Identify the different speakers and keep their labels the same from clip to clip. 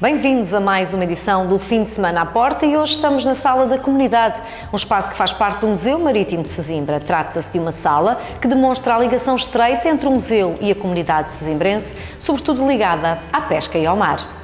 Speaker 1: Bem-vindos a mais uma edição do Fim de Semana à Porta e hoje estamos na Sala da Comunidade, um espaço que faz parte do Museu Marítimo de Sesimbra. Trata-se de uma sala que demonstra a ligação estreita entre o museu e a comunidade sesimbrense, sobretudo ligada à pesca e ao mar.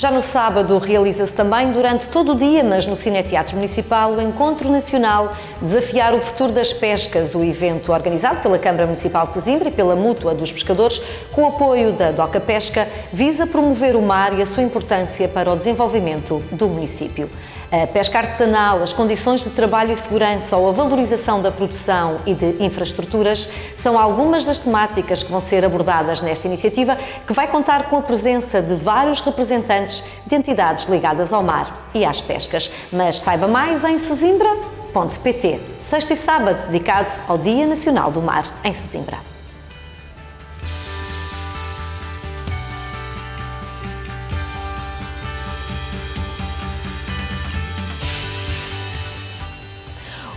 Speaker 1: Já no sábado realiza-se também durante todo o dia, mas no Cineteatro Municipal, o Encontro Nacional Desafiar o Futuro das Pescas, o evento organizado pela Câmara Municipal de Sesimbra e pela Mútua dos Pescadores, com o apoio da DOCA Pesca, visa promover o mar e a sua importância para o desenvolvimento do município. A pesca artesanal, as condições de trabalho e segurança ou a valorização da produção e de infraestruturas são algumas das temáticas que vão ser abordadas nesta iniciativa, que vai contar com a presença de vários representantes de entidades ligadas ao mar e às pescas. Mas saiba mais em sesimbra.pt. Sexta e sábado, dedicado ao Dia Nacional do Mar em Sesimbra.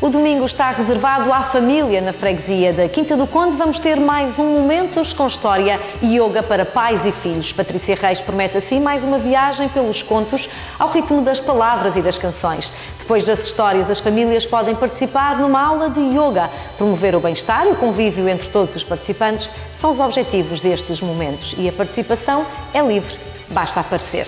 Speaker 1: O domingo está reservado à família na freguesia da Quinta do Conde. Vamos ter mais um Momentos com História e Yoga para pais e filhos. Patrícia Reis promete assim mais uma viagem pelos contos ao ritmo das palavras e das canções. Depois das histórias, as famílias podem participar numa aula de yoga. Promover o bem-estar e o convívio entre todos os participantes são os objetivos destes momentos e a participação é livre, basta aparecer.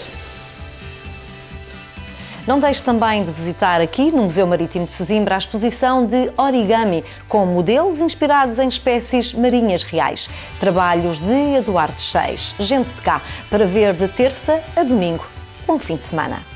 Speaker 1: Não deixe também de visitar aqui no Museu Marítimo de Sesimbra a exposição de origami, com modelos inspirados em espécies marinhas reais. Trabalhos de Eduardo Seix, gente de cá, para ver de terça a domingo. Bom fim de semana.